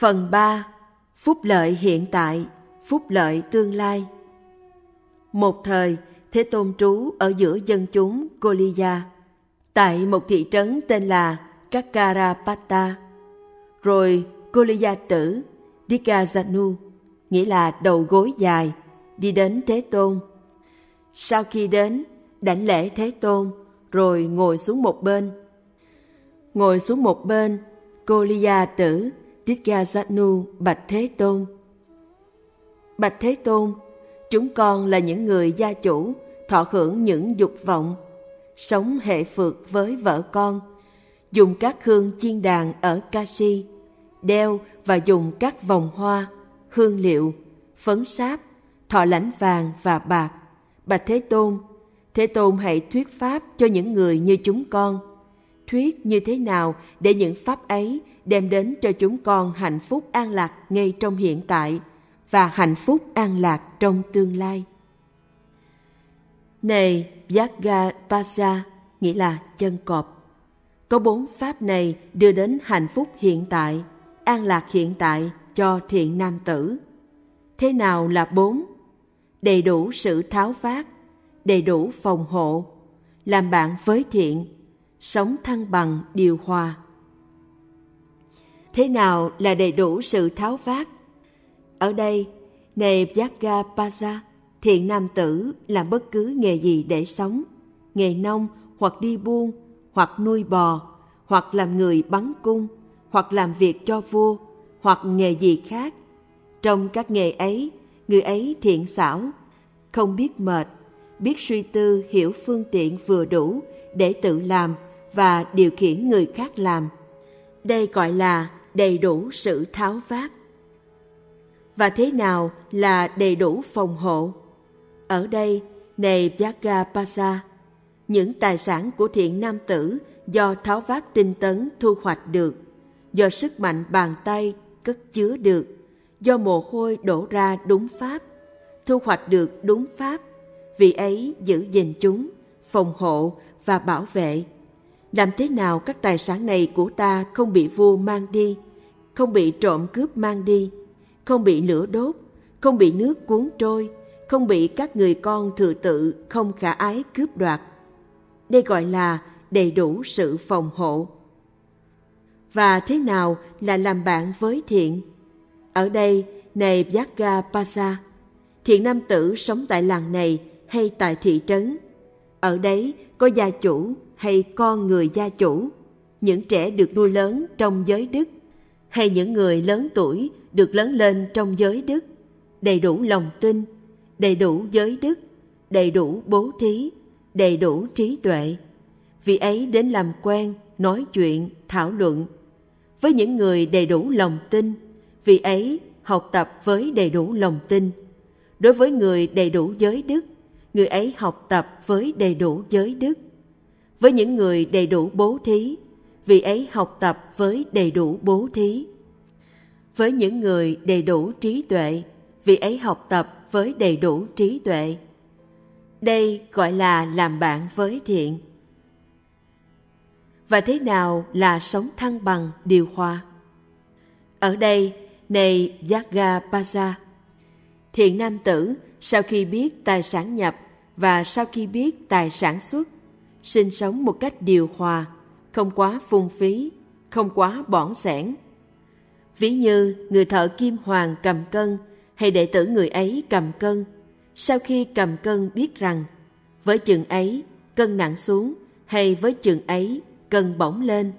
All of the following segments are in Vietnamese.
Phần 3. Phúc lợi hiện tại, phúc lợi tương lai. Một thời, Thế Tôn trú ở giữa dân chúng Goliya, tại một thị trấn tên là Kakarapata. Rồi Goliya tử Dikazanu, nghĩa là đầu gối dài, đi đến Thế Tôn. Sau khi đến, đảnh lễ Thế Tôn, rồi ngồi xuống một bên. Ngồi xuống một bên, Goliya tử Dikazanu bạch Thế Tôn. Bạch Thế Tôn, chúng con là những người gia chủ, thọ hưởng những dục vọng, sống hệ phượt với vợ con, dùng các hương chiên đàn ở Kashi, đeo và dùng các vòng hoa, hương liệu, phấn sáp, thọ lãnh vàng và bạc. Bạch Thế Tôn, Thế Tôn hãy thuyết pháp cho những người như chúng con. Thuyết như thế nào để những pháp ấy đem đến cho chúng con hạnh phúc an lạc ngay trong hiện tại và hạnh phúc an lạc trong tương lai. Này Yagapasa, nghĩa là chân cọp. Có bốn pháp này đưa đến hạnh phúc hiện tại, an lạc hiện tại cho thiện nam tử. Thế nào là bốn? Đầy đủ sự tháo vát, đầy đủ phòng hộ, làm bạn với thiện, sống thăng bằng điều hòa. Thế nào là đầy đủ sự tháo vát? Ở đây, này Yagapasa, thiện nam tử làm bất cứ nghề gì để sống, nghề nông hoặc đi buôn, hoặc nuôi bò, hoặc làm người bắn cung, hoặc làm việc cho vua, hoặc nghề gì khác. Trong các nghề ấy, người ấy thiện xảo, không biết mệt, biết suy tư hiểu phương tiện vừa đủ để tự làm và điều khiển người khác làm. Đây gọi là đầy đủ sự tháo vát. Và thế nào là đầy đủ phòng hộ? Ở đây, này Yagapasa, những tài sản của thiện nam tử do tháo vát tinh tấn thu hoạch được, do sức mạnh bàn tay cất chứa được, do mồ hôi đổ ra đúng pháp, thu hoạch được đúng pháp, vì ấy giữ gìn chúng, phòng hộ và bảo vệ. Làm thế nào các tài sản này của ta không bị vua mang đi, không bị trộm cướp mang đi, không bị lửa đốt, không bị nước cuốn trôi, không bị các người con thừa tự không khả ái cướp đoạt. Đây gọi là đầy đủ sự phòng hộ. Và thế nào là làm bạn với thiện? Ở đây, này Yaga Pasa, thiện nam tử sống tại làng này hay tại thị trấn. Ở đấy có gia chủ hay con người gia chủ, những trẻ được nuôi lớn trong giới đức, hay những người lớn tuổi được lớn lên trong giới đức, đầy đủ lòng tin, đầy đủ giới đức, đầy đủ bố thí, đầy đủ trí tuệ. Vì ấy đến làm quen, nói chuyện, thảo luận. Với những người đầy đủ lòng tin, vì ấy học tập với đầy đủ lòng tin. Đối với người đầy đủ giới đức, người ấy học tập với đầy đủ giới đức. Với những người đầy đủ bố thí, vì ấy học tập với đầy đủ bố thí. Với những người đầy đủ trí tuệ, vì ấy học tập với đầy đủ trí tuệ. Đây gọi là làm bạn với thiện. Và thế nào là sống thăng bằng điều hòa? Ở đây, này Yagapasa, thiện nam tử sau khi biết tài sản nhập và sau khi biết tài sản xuất, sinh sống một cách điều hòa, không quá phung phí, không quá bỏng sẻn. Ví như người thợ kim hoàng cầm cân hay đệ tử người ấy cầm cân, sau khi cầm cân biết rằng với chừng ấy cân nặng xuống hay với chừng ấy cân bỗng lên.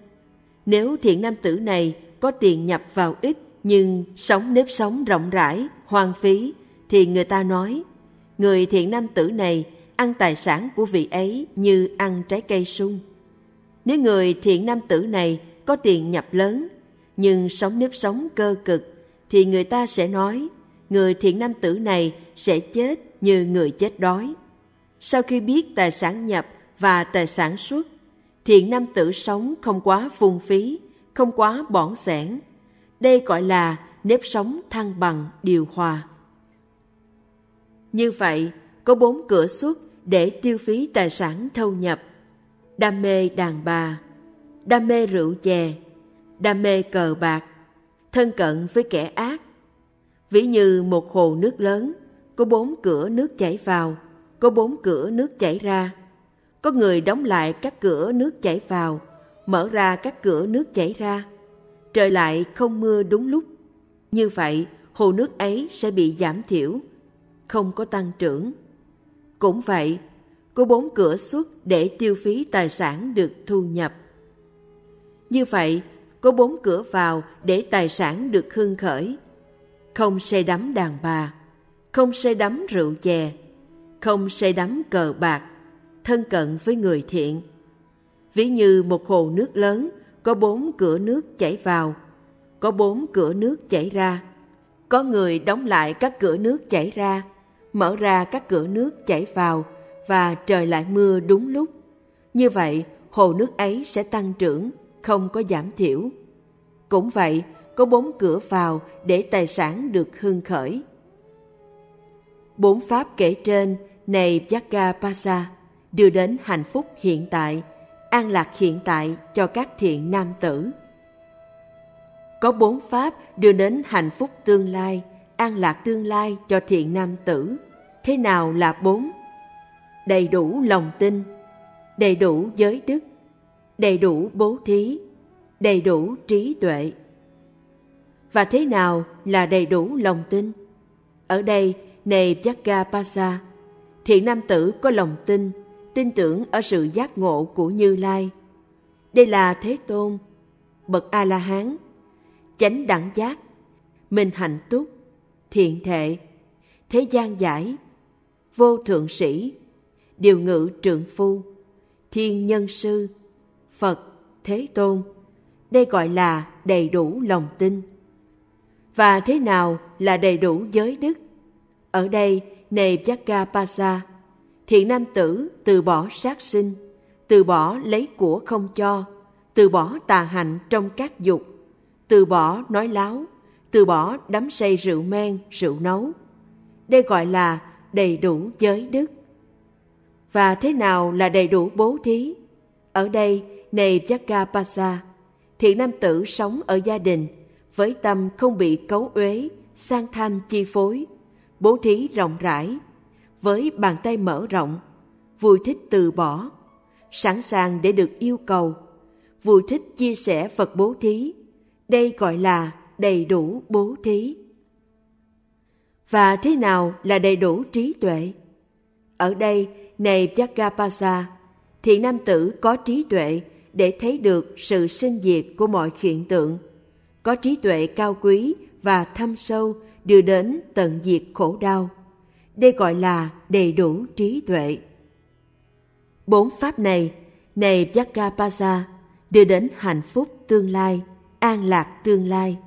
Nếu thiện nam tử này có tiền nhập vào ít nhưng sống nếp sống rộng rãi, hoang phí, thì người ta nói, người thiện nam tử này ăn tài sản của vị ấy như ăn trái cây sung. Nếu người thiện nam tử này có tiền nhập lớn, nhưng sống nếp sống cơ cực, thì người ta sẽ nói, người thiện nam tử này sẽ chết như người chết đói. Sau khi biết tài sản nhập và tài sản xuất, thiện nam tử sống không quá phung phí, không quá bỏng sẻn. Đây gọi là nếp sống thăng bằng điều hòa. Như vậy, có bốn cửa xuất để tiêu phí tài sản thâu nhập. Đam mê đàn bà, đam mê rượu chè, đam mê cờ bạc, thân cận với kẻ ác. Ví như một hồ nước lớn, có bốn cửa nước chảy vào, có bốn cửa nước chảy ra. Có người đóng lại các cửa nước chảy vào, mở ra các cửa nước chảy ra. Trời lại không mưa đúng lúc. Như vậy, hồ nước ấy sẽ bị giảm thiểu, không có tăng trưởng. Cũng vậy, có bốn cửa xuất để tiêu phí tài sản được thu nhập. Như vậy, có bốn cửa vào để tài sản được hưng khởi. Không say đắm đàn bà, không say đắm rượu chè, không say đắm cờ bạc, thân cận với người thiện. Ví như một hồ nước lớn có bốn cửa nước chảy vào, có bốn cửa nước chảy ra. Có người đóng lại các cửa nước chảy ra, mở ra các cửa nước chảy vào và trời lại mưa đúng lúc. Như vậy, hồ nước ấy sẽ tăng trưởng, không có giảm thiểu. Cũng vậy, có bốn cửa vào để tài sản được hưng khởi. Bốn pháp kể trên này Jaggapasa đưa đến hạnh phúc hiện tại, an lạc hiện tại cho các thiện nam tử. Có bốn pháp đưa đến hạnh phúc tương lai, an lạc tương lai cho thiện nam tử. Thế nào là bốn? Đầy đủ lòng tin, đầy đủ giới đức, đầy đủ bố thí, đầy đủ trí tuệ. Và thế nào là đầy đủ lòng tin? Ở đây, này Jaggapasa, thiện nam tử có lòng tin, tin tưởng ở sự giác ngộ của Như Lai. Đây là Thế Tôn, bậc A-la-hán, chánh đẳng giác, minh hạnh túc, thiện thệ, thế gian giải, vô thượng sĩ, điều ngự trượng phu, thiên nhân sư, Phật, Thế Tôn. Đây gọi là đầy đủ lòng tin. Và thế nào là đầy đủ giới đức? Ở đây, nề pasa thiện nam tử từ bỏ sát sinh, từ bỏ lấy của không cho, từ bỏ tà hạnh trong các dục, từ bỏ nói láo, từ bỏ đắm say rượu men, rượu nấu. Đây gọi là đầy đủ giới đức. Và thế nào là đầy đủ bố thí? Ở đây, này Jaggapasa, thiện nam tử sống ở gia đình với tâm không bị cấu uế, sang tham chi phối, bố thí rộng rãi, với bàn tay mở rộng, vui thích từ bỏ, sẵn sàng để được yêu cầu, vui thích chia sẻ Phật bố thí. Đây gọi là đầy đủ bố thí. Và thế nào là đầy đủ trí tuệ? Ở đây, này jagapasa thiện nam tử có trí tuệ để thấy được sự sinh diệt của mọi hiện tượng, có trí tuệ cao quý và thâm sâu đưa đến tận diệt khổ đau. Đây gọi là đầy đủ trí tuệ. Bốn pháp này, này jagapasa đưa đến hạnh phúc tương lai, an lạc tương lai.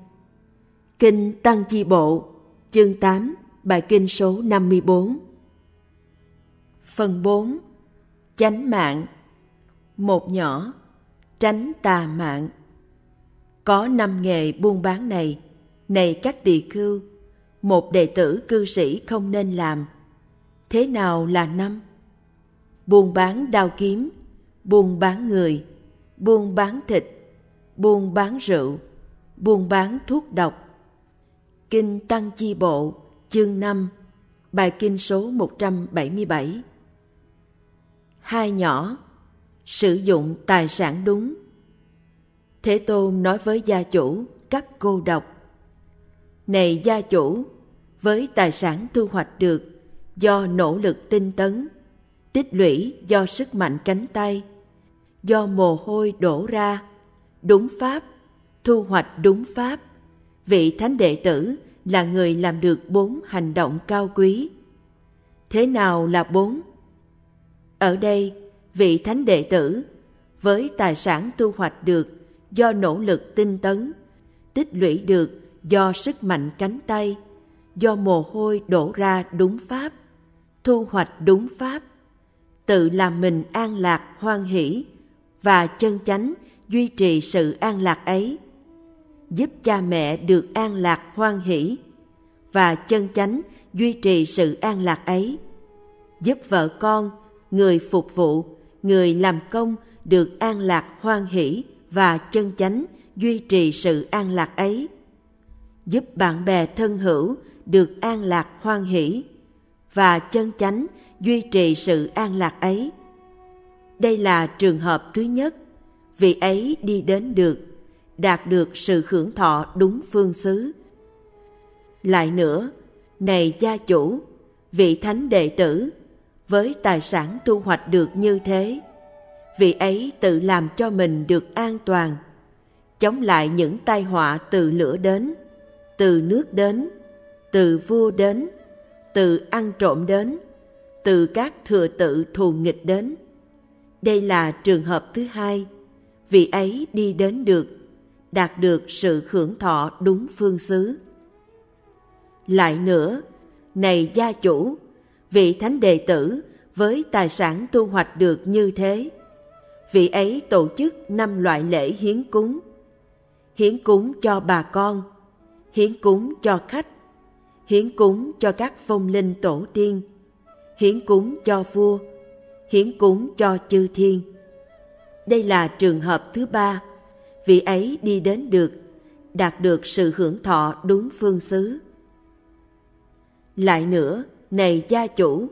Kinh Tăng Chi Bộ, chương 8, bài kinh số 54. Phần 4. Chánh mạng Một nhỏ, tránh tà mạng. Có năm nghề buôn bán này, này các tỳ khưu, một đệ tử cư sĩ không nên làm. Thế nào là năm? Buôn bán đao kiếm, buôn bán người, buôn bán thịt, buôn bán rượu, buôn bán thuốc độc. Kinh Tăng Chi Bộ, chương 5, bài kinh số 177. Hai nhỏ, sử dụng tài sản đúng. Thế Tôn nói với gia chủ các cô độc. Này gia chủ, với tài sản thu hoạch được do nỗ lực tinh tấn, tích lũy do sức mạnh cánh tay, do mồ hôi đổ ra, đúng pháp, thu hoạch đúng pháp, vị thánh đệ tử là người làm được bốn hành động cao quý. Thế nào là bốn? Ở đây, vị thánh đệ tử với tài sản thu hoạch được do nỗ lực tinh tấn, tích lũy được do sức mạnh cánh tay, do mồ hôi đổ ra đúng pháp, thu hoạch đúng pháp, tự làm mình an lạc hoan hỷ và chân chánh duy trì sự an lạc ấy, giúp cha mẹ được an lạc hoan hỷ và chân chánh duy trì sự an lạc ấy, giúp vợ con, người phục vụ, người làm công được an lạc hoan hỷ và chân chánh duy trì sự an lạc ấy. Giúp bạn bè thân hữu được an lạc hoan hỷ và chân chánh duy trì sự an lạc ấy. Đây là trường hợp thứ nhất, vị ấy đi đến được, đạt được sự hưởng thọ đúng phương xứ. Lại nữa, này gia chủ, vị thánh đệ tử, với tài sản thu hoạch được như thế, vị ấy tự làm cho mình được an toàn, chống lại những tai họa từ lửa đến, từ nước đến, từ vua đến, từ ăn trộm đến, từ các thừa tự thù nghịch đến. Đây là trường hợp thứ hai, vị ấy đi đến được, đạt được sự hưởng thọ đúng phương xứ. Lại nữa, này gia chủ, vị thánh đệ tử với tài sản tu hoạch được như thế, vị ấy tổ chức năm loại lễ hiến cúng. Hiến cúng cho bà con, hiến cúng cho khách, hiến cúng cho các phong linh tổ tiên, hiến cúng cho vua, hiến cúng cho chư thiên. Đây là trường hợp thứ ba, vị ấy đi đến được, đạt được sự hưởng thọ đúng phương xứ. Lại nữa, này gia chủ,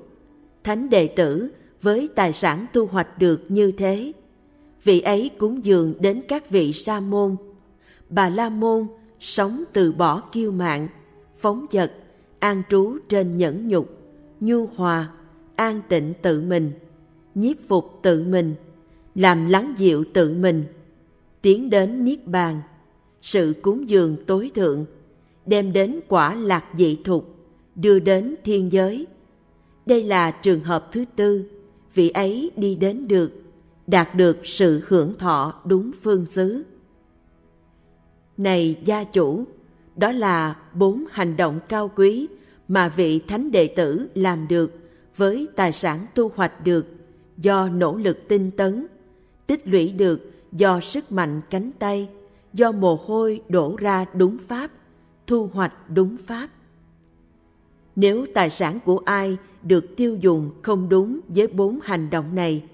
thánh đệ tử với tài sản thu hoạch được như thế, vị ấy cúng dường đến các vị sa môn. Bà la môn sống từ bỏ kiêu mạng, phóng dật, an trú trên nhẫn nhục, nhu hòa, an tịnh tự mình, nhiếp phục tự mình, làm lắng dịu tự mình, tiến đến niết bàn, sự cúng dường tối thượng, đem đến quả lạc dị thục, đưa đến thiên giới. Đây là trường hợp thứ tư, vị ấy đi đến được, đạt được sự hưởng thọ đúng phương xứ. Này gia chủ, đó là bốn hành động cao quý mà vị thánh đệ tử làm được với tài sản tu hoạch được do nỗ lực tinh tấn, tích lũy được do sức mạnh cánh tay, do mồ hôi đổ ra đúng pháp, thu hoạch đúng pháp. Nếu tài sản của ai được tiêu dùng không đúng với bốn hành động này,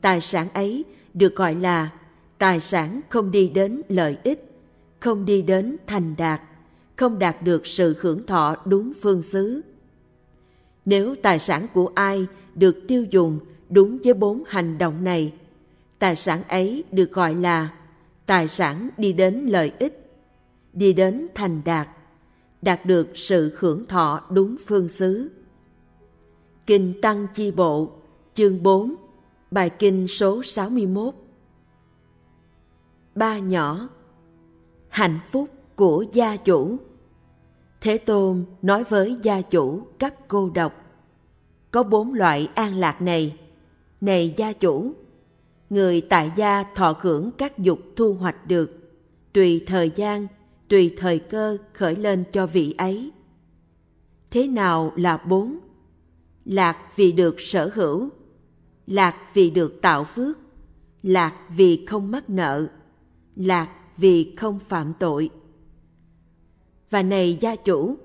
tài sản ấy được gọi là tài sản không đi đến lợi ích, không đi đến thành đạt, không đạt được sự hưởng thọ đúng phương xứ. Nếu tài sản của ai được tiêu dùng đúng với bốn hành động này, tài sản ấy được gọi là tài sản đi đến lợi ích, đi đến thành đạt, đạt được sự hưởng thọ đúng phương xứ. Kinh Tăng Chi Bộ, chương 4, bài kinh số 61 Ba nhỏ Hạnh phúc của gia chủ. Thế Tôn nói với gia chủ cấp cô độc Có bốn loại an lạc này. Này gia chủ Người tại gia thọ hưởng các dục thu hoạch được. Tùy thời gian, tùy thời cơ khởi lên cho vị ấy. Thế nào là bốn? Lạc vì được sở hữu. Lạc vì được tạo phước. Lạc vì không mắc nợ. Lạc vì không phạm tội. Và này gia chủ,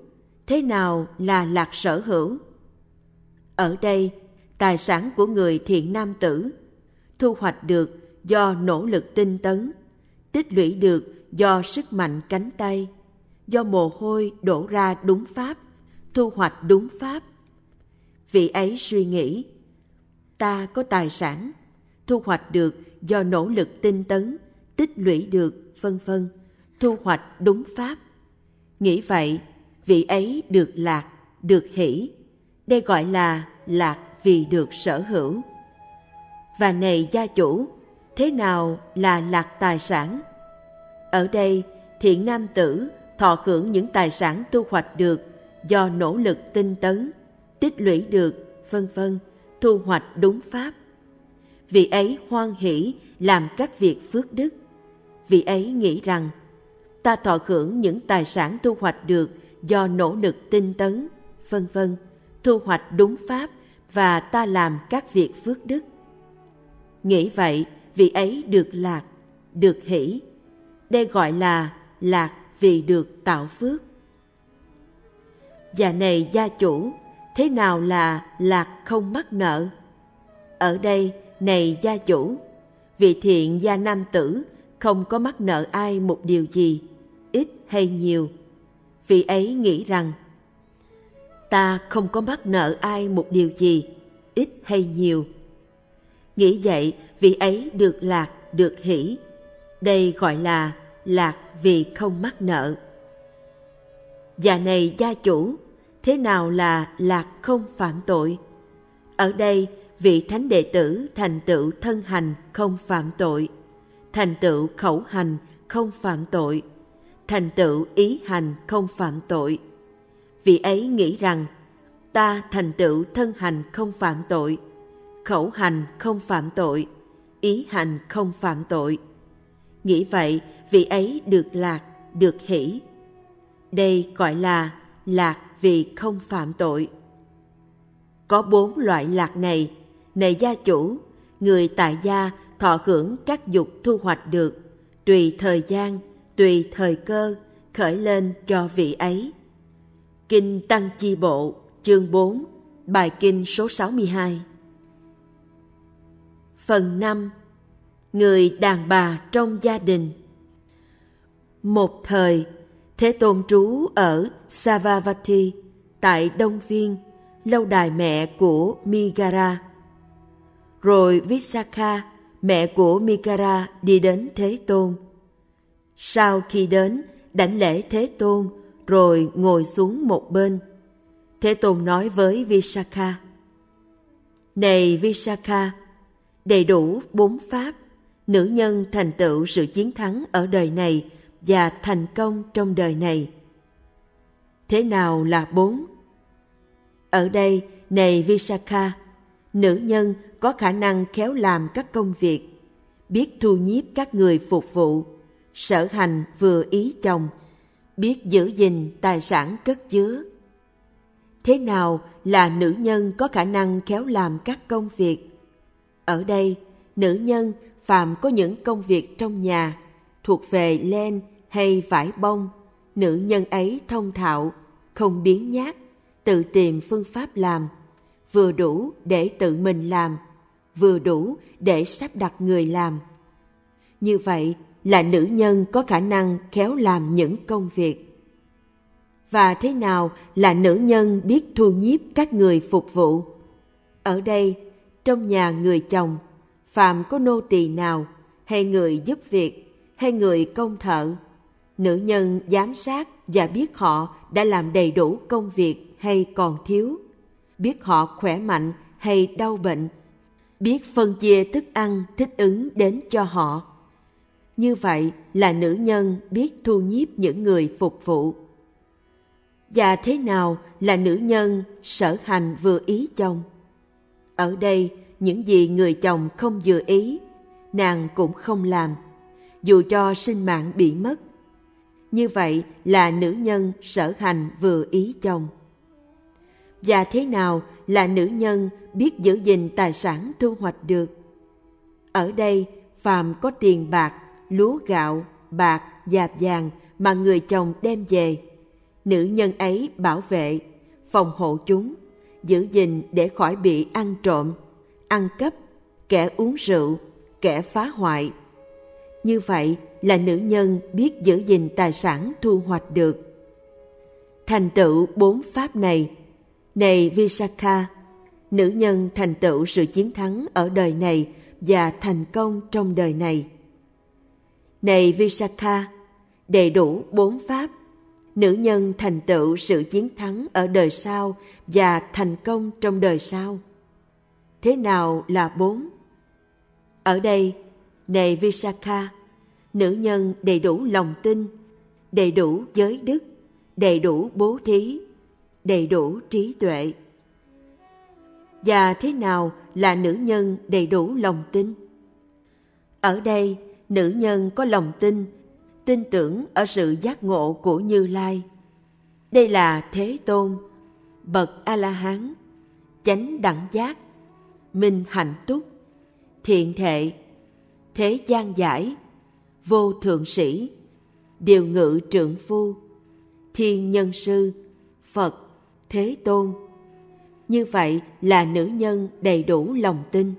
thế nào là lạc sở hữu? Ở đây, tài sản của người thiện nam tử thu hoạch được do nỗ lực tinh tấn, tích lũy được do sức mạnh cánh tay, do mồ hôi đổ ra đúng pháp, thu hoạch đúng pháp. Vị ấy suy nghĩ, ta có tài sản, thu hoạch được do nỗ lực tinh tấn, tích lũy được, vân vân, thu hoạch đúng pháp Nghĩ vậy, vị ấy được lạc, được hỷ. Đây gọi là lạc vì được sở hữu. Và này gia chủ, thế nào là lạc tài sản? Ở đây, thiện nam tử thọ hưởng những tài sản tu hoạch được do nỗ lực tinh tấn, tích lũy được, vân vân, thu hoạch đúng pháp. Vị ấy hoan hỷ làm các việc phước đức. Vị ấy nghĩ rằng ta thọ hưởng những tài sản thu hoạch được do nỗ lực tinh tấn, vân vân, thu hoạch đúng pháp và ta làm các việc phước đức. Nghĩ vậy, vị ấy được lạc, được hỷ. Đây gọi là lạc vì được tạo phước. Và này gia chủ, thế nào là lạc không mắc nợ? Ở đây, này gia chủ, vị thiện gia nam tử không có mắc nợ ai một điều gì ít hay nhiều vị ấy nghĩ rằng ta không có mắc nợ ai một điều gì, ít hay nhiều. Nghĩ vậy, vị ấy được lạc, được hỷ. Đây gọi là lạc vì không mắc nợ. Và này gia chủ, thế nào là lạc không phạm tội? Ở đây, vị thánh đệ tử thành tựu thân hành không phạm tội, thành tựu khẩu hành không phạm tội, thành tựu ý hành không phạm tội. Vị ấy nghĩ rằng ta thành tựu thân hành không phạm tội, khẩu hành không phạm tội, ý hành không phạm tội. Nghĩ vậy, vị ấy được lạc, được hỷ. Đây gọi là lạc vì không phạm tội. Có bốn loại lạc này, này gia chủ, người tại gia thọ hưởng các dục thu hoạch được, tùy thời gian, tùy thời cơ, khởi lên cho vị ấy. Kinh Tăng Chi Bộ, chương 4, bài kinh số 62 Phần 5 Người đàn bà trong gia đình Một thời, Thế Tôn trú ở Savavati tại Đông Viên, lâu đài mẹ của Migara. Rồi Visakha, mẹ của Migara đi đến Thế Tôn. Sau khi đến, đảnh lễ Thế Tôn, rồi ngồi xuống một bên. Thế Tôn nói với Visakha, Này Visakha, đầy đủ bốn pháp, nữ nhân thành tựu sự chiến thắng ở đời này và thành công trong đời này. Thế nào là bốn? Ở đây, này Visakha, nữ nhân có khả năng khéo làm các công việc, biết thu nhiếp các người phục vụ, sở hành vừa ý chồng, biết giữ gìn tài sản cất chứa. Thế nào là nữ nhân có khả năng khéo làm các công việc? Ở đây, nữ nhân phàm có những công việc trong nhà thuộc về len hay vải bông, nữ nhân ấy thông thạo, không biến nhát, tự tìm phương pháp làm, vừa đủ để tự mình làm, vừa đủ để sắp đặt người làm. Như vậy là nữ nhân có khả năng khéo làm những công việc. Và thế nào là nữ nhân biết thu nhiếp các người phục vụ? Ở đây, trong nhà người chồng, phàm có nô tỳ nào, hay người giúp việc, hay người công thợ, nữ nhân giám sát và biết họ đã làm đầy đủ công việc hay còn thiếu, biết họ khỏe mạnh hay đau bệnh, biết phân chia thức ăn thích ứng đến cho họ. Như vậy là nữ nhân biết thu nhiếp những người phục vụ. Và thế nào là nữ nhân sở hành vừa ý chồng? Ở đây, những gì người chồng không vừa ý, nàng cũng không làm, dù cho sinh mạng bị mất. Như vậy là nữ nhân sở hành vừa ý chồng. Và thế nào là nữ nhân biết giữ gìn tài sản thu hoạch được? Ở đây, phàm có tiền bạc, lúa gạo, bạc, dạp vàng mà người chồng đem về, nữ nhân ấy bảo vệ, phòng hộ chúng, giữ gìn để khỏi bị ăn trộm, ăn cắp, kẻ uống rượu, kẻ phá hoại. Như vậy là nữ nhân biết giữ gìn tài sản thu hoạch được. Thành tựu bốn pháp này, này Visakha, nữ nhân thành tựu sự chiến thắng ở đời này và thành công trong đời này. Này Visakha, đầy đủ bốn pháp, nữ nhân thành tựu sự chiến thắng ở đời sau và thành công trong đời sau. Thế nào là bốn? Ở đây, này Visakha, nữ nhân đầy đủ lòng tin, đầy đủ giới đức, đầy đủ bố thí, đầy đủ trí tuệ. Và thế nào là nữ nhân đầy đủ lòng tin? Ở đây, nữ nhân có lòng tin, tin tưởng ở sự giác ngộ của Như Lai. Đây là Thế Tôn, bậc A-la-hán, chánh đẳng giác, minh hạnh túc, thiện thệ, thế gian giải, vô thượng sĩ, điều ngự trượng phu, thiên nhân sư, Phật, Thế Tôn. Như vậy là nữ nhân đầy đủ lòng tin.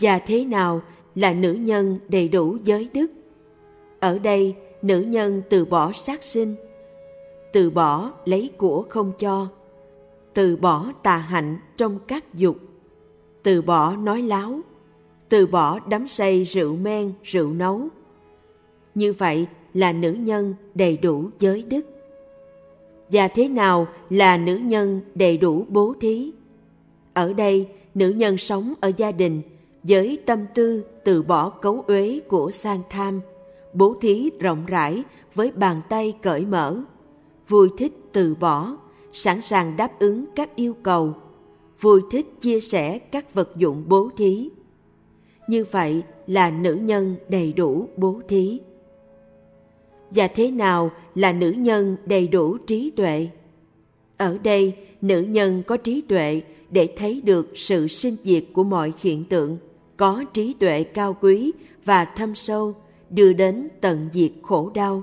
Và thế nào là nữ nhân đầy đủ giới đức? Ở đây, nữ nhân từ bỏ sát sinh, từ bỏ lấy của không cho từ bỏ tà hạnh trong các dục từ bỏ nói láo từ bỏ đắm say rượu men rượu nấu. Như vậy là nữ nhân đầy đủ giới đức. Và thế nào là nữ nhân đầy đủ bố thí? Ở đây nữ nhân sống ở gia đình với tâm tư từ bỏ cấu uế của sang tham bố thí rộng rãi với bàn tay cởi mở. Vui thích từ bỏ, sẵn sàng đáp ứng các yêu cầu. Vui thích chia sẻ các vật dụng bố thí. Như vậy là nữ nhân đầy đủ bố thí. Và thế nào là nữ nhân đầy đủ trí tuệ? Ở đây, nữ nhân có trí tuệ để thấy được sự sinh diệt của mọi hiện tượng, có trí tuệ cao quý và thâm sâu đưa đến tận diệt khổ đau.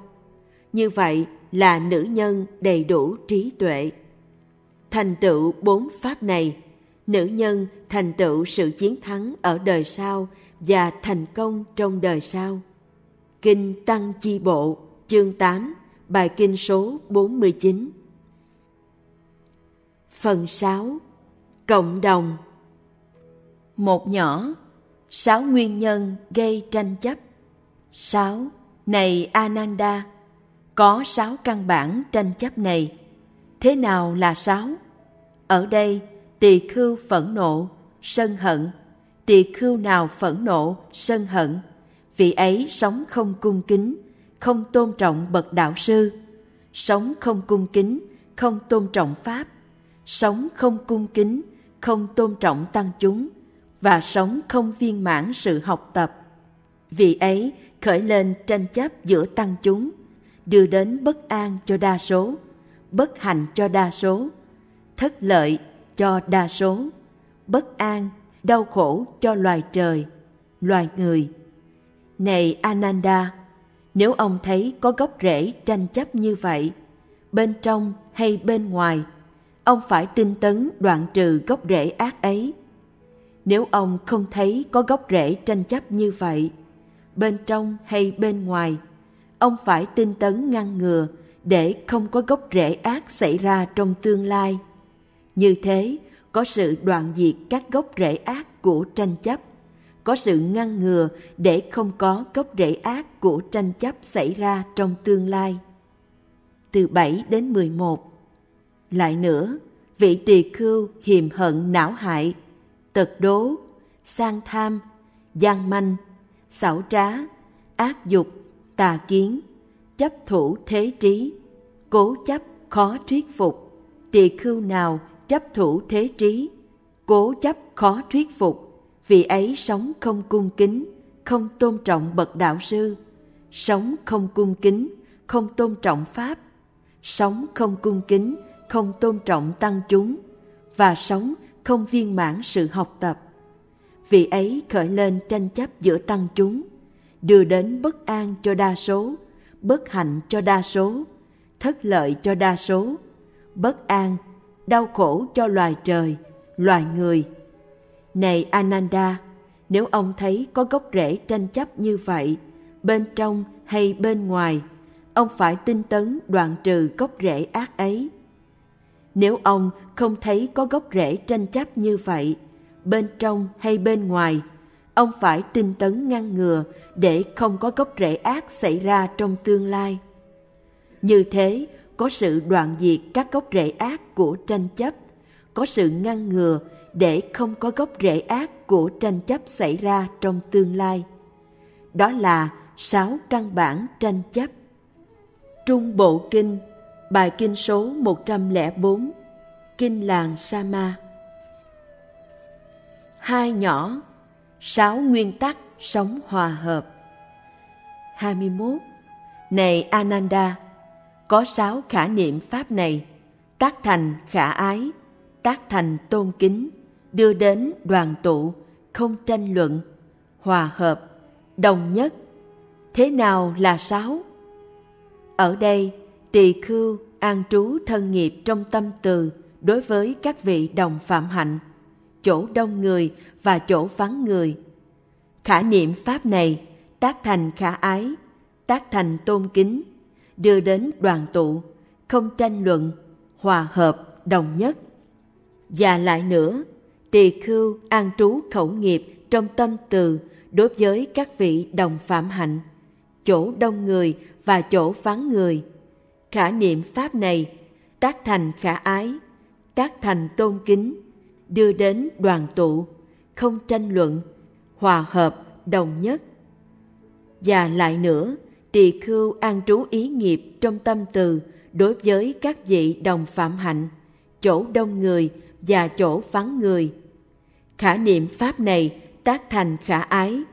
Như vậy là nữ nhân đầy đủ trí tuệ. Thành tựu bốn pháp này, nữ nhân thành tựu sự chiến thắng ở đời sau và thành công trong đời sau. Kinh tăng chi bộ, chương 8 bài kinh số 49 phần 6 cộng đồng. Một nhỏ, sáu nguyên nhân gây tranh chấp sáu. Này ananda, có sáu căn bản tranh chấp này. Thế nào là sáu? Ở đây, tỳ khưu phẫn nộ, sân hận. Tỳ khưu nào phẫn nộ, sân hận? Vị ấy sống không cung kính, không tôn trọng bậc đạo sư. Sống không cung kính, không tôn trọng pháp. Sống không cung kính, không tôn trọng tăng chúng. Và sống không viên mãn sự học tập vì ấy, khởi lên tranh chấp giữa tăng chúng, đưa đến bất an cho đa số, bất hạnh cho đa số, thất lợi cho đa số, bất an, đau khổ cho loài trời, loài người. Này ananda, nếu ông thấy có gốc rễ tranh chấp như vậy, bên trong hay bên ngoài, ông phải tinh tấn đoạn trừ gốc rễ ác ấy. Nếu ông không thấy có gốc rễ tranh chấp như vậy bên trong hay bên ngoài. Ông phải tinh tấn ngăn ngừa để không có gốc rễ ác xảy ra trong tương lai. Như thế có sự đoạn diệt các gốc rễ ác của tranh chấp. Có sự ngăn ngừa để không có gốc rễ ác của tranh chấp xảy ra trong tương lai. Từ 7 đến 11 Lại nữa, vị tỳ khưu hiềm hận não hại, tật đố, sang tham, gian manh, xảo trá, ác dục, tà kiến, chấp thủ thế trí, cố chấp khó thuyết phục, tỳ khưu nào chấp thủ thế trí, cố chấp khó thuyết phục, vì ấy sống không cung kính, không tôn trọng bậc đạo sư, sống không cung kính, không tôn trọng pháp, sống không cung kính, không tôn trọng tăng chúng và sống không viên mãn sự học tập. Vì ấy khởi lên tranh chấp giữa tăng chúng, đưa đến bất an cho đa số, bất hạnh cho đa số, thất lợi cho đa số, bất an, đau khổ cho loài trời, loài người. Này Ananda, nếu ông thấy có gốc rễ tranh chấp như vậy, bên trong hay bên ngoài, ông phải tinh tấn đoạn trừ gốc rễ ác ấy. Nếu ông không thấy có gốc rễ tranh chấp như vậy, bên trong hay bên ngoài, ông phải tinh tấn ngăn ngừa để không có gốc rễ ác xảy ra trong tương lai. Như thế, có sự đoạn diệt các gốc rễ ác của tranh chấp, có sự ngăn ngừa để không có gốc rễ ác của tranh chấp xảy ra trong tương lai. Đó là sáu căn bản tranh chấp. Trung Bộ Kinh, bài kinh số 104, Kinh làng Sama. Hai nhỏ, sáu nguyên tắc sống hòa hợp. 21. Này Ananda, có sáu khả niệm pháp này, tác thành khả ái, tác thành tôn kính, đưa đến đoàn tụ, không tranh luận, hòa hợp, đồng nhất. Thế nào là sáu? Ở đây, tỳ khưu an trú thân nghiệp trong tâm từ đối với các vị đồng phạm hạnh, chỗ đông người và chỗ vắng người. Khả niệm pháp này tác thành khả ái, tác thành tôn kính, đưa đến đoàn tụ, không tranh luận, hòa hợp, đồng nhất. Và lại nữa, tỳ khưu an trú khẩu nghiệp trong tâm từ đối với các vị đồng phạm hạnh, chỗ đông người và chỗ phán người. Khả niệm pháp này tác thành khả ái, tác thành tôn kính, đưa đến đoàn tụ, không tranh luận, hòa hợp, đồng nhất. Và lại nữa, tỳ khưu an trú ý nghiệp trong tâm từ đối với các vị đồng phạm hạnh, chỗ đông người và chỗ vắng người. Khả niệm pháp này tác thành khả ái,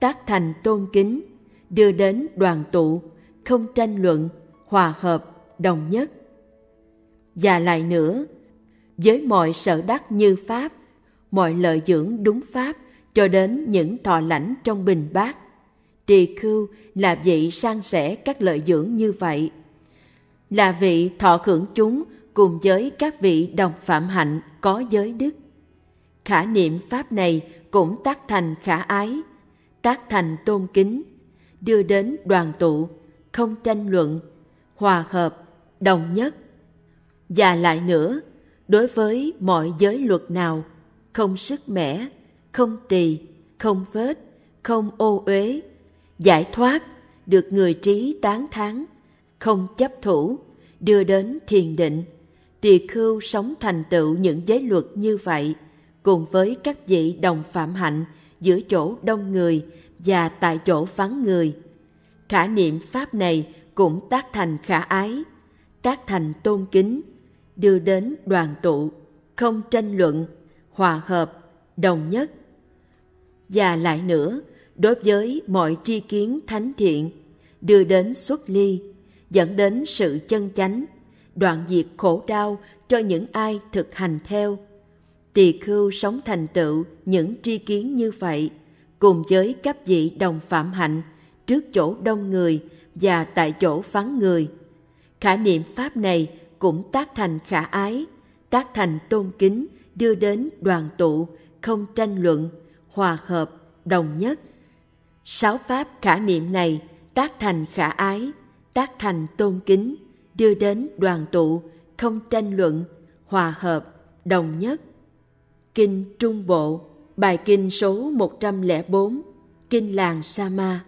tác thành tôn kính, đưa đến đoàn tụ, không tranh luận, hòa hợp, đồng nhất. Và lại nữa, với mọi sở đắc như Pháp, mọi lợi dưỡng đúng Pháp cho đến những thọ lãnh trong bình bát. Tỳ khưu là vị san sẻ các lợi dưỡng như vậy. Là vị thọ hưởng chúng cùng với các vị đồng phạm hạnh có giới đức. Khả niệm Pháp này cũng tác thành khả ái, tác thành tôn kính, đưa đến đoàn tụ, không tranh luận, hòa hợp, đồng nhất. Và lại nữa, đối với mọi giới luật nào, không sức mẻ, không tỳ, không vết, không ô uế, giải thoát, được người trí tán thán, không chấp thủ, đưa đến thiền định, tỳ khưu sống thành tựu những giới luật như vậy – cùng với các vị đồng phạm hạnh giữa chỗ đông người và tại chỗ vắng người. Khả niệm pháp này cũng tác thành khả ái, tác thành tôn kính, đưa đến đoàn tụ, không tranh luận, hòa hợp, đồng nhất. Và lại nữa, đối với mọi tri kiến thánh thiện, đưa đến xuất ly, dẫn đến sự chân chánh, đoạn diệt khổ đau cho những ai thực hành theo tỳ khưu sống thành tựu những tri kiến như vậy cùng với các vị đồng phạm hạnh trước chỗ đông người và tại chỗ vắng người khả niệm pháp này cũng tác thành khả ái tác thành tôn kính đưa đến đoàn tụ không tranh luận hòa hợp đồng nhất sáu pháp khả niệm này tác thành khả ái tác thành tôn kính đưa đến đoàn tụ không tranh luận hòa hợp đồng nhất Kinh Trung Bộ, bài kinh số 104, Kinh làng Sama.